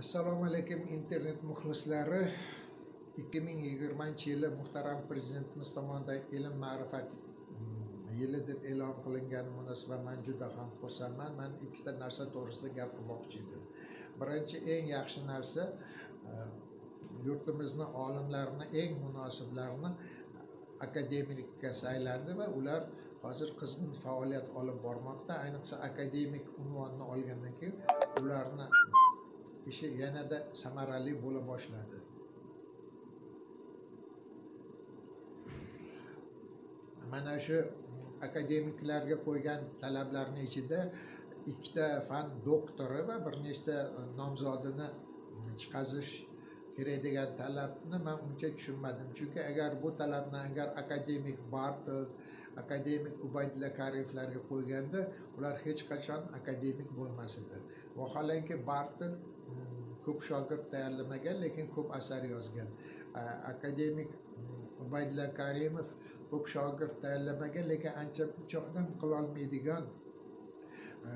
assalomu alaykum internet muxlislari. ikki ming yigirmanchi yili muhtaram prezidentimiz tomonidan ilm ma'rifat yili deb e'lon qilingani munosabat man juda ham xursandman man ikkita narsa to'g'risida gapirmoqchi edim. Birinchi eng yaxshi narsa e, yurtimizni olimlarini eng munosiblarini akademikka saylandi va ular hozir qizg'in faoliyat olib bormoqda. Ayniqsa akademik unvonni olgandan keyin ularni ishi yanada samarali bo'la boshladi. Mana shu akademiklarga qo'ygan talablarni ichida ikkita fan doktori va bir nechta nomzodini chiqazish kerak degan talabni man uncha tushunmadim. Chunki agar bu talabni agar akademik bartl akademik ubaydulla karimovlarga qo'yganda ular hech qachon akademik bo'lmas edi. Vaholanki bartl ko'p shogird tayyorlamagan lekin ko'p asar yozgan. Akademik mm, ubaydulla karimov ko'p shogird tayyorlamagan lekin ancha muncha odam qilolmaydigan e,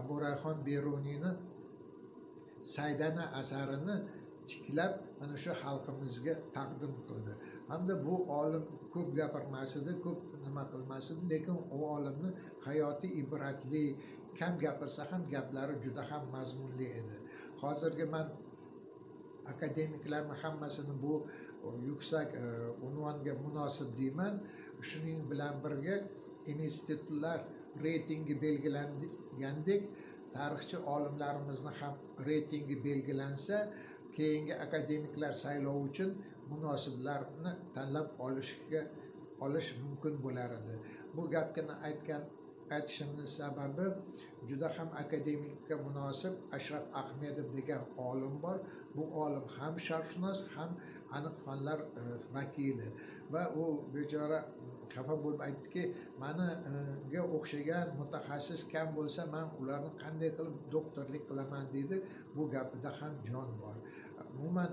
abu rayhon beruniyni saydana asarini tiklab mana shu xalqimizga taqdim qildi. Hamda bu olim ko'p gapirmas edi ko'p nima qilmas edi lekin u olimni hayoti ibratli kam gapirsa ham gaplari juda ham mazmunli edi. Hozirgi man akademiklarni hammasini bu e, yuksak e, unvonga munosib deyman. Shuning bilan birga institutlar reytingi belgilangandek tarixchi olimlarimizni ham reytingi belgilansa keyingi akademiklar saylovi uchun munosiblarni tanlab olishga olish mumkin bo'lar edi. Bu gapni aytgan aytishimni sababi juda ham akademikka munosib ashraf ahmedov degan olim bor. Bu olim ham sharqshunos ham aniq fanlar e, vakili va u bechora e, xafa bo'lib aytdiki maniga e, o'xshagan mutaxassis kam bo'lsa man ularni qanday qilib doktorlik qilaman? deydi. Bu gapida ham jon bor. Umuman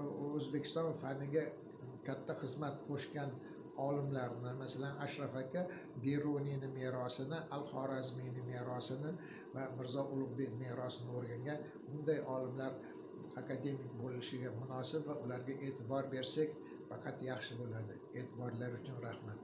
e, o'zbekiston faniga katta xizmat qo'shgan olimlarni masalan ashraf aka beruniyni merosini al xorazmiyni merosini va mirzo ulug'bek merosini o'rgangan. Bunday olimlar akademik bo'lishiga munosib va ularga e'tibor bersak faqat yaxshi bo'ladi. E'tiborlari uchun rahmat.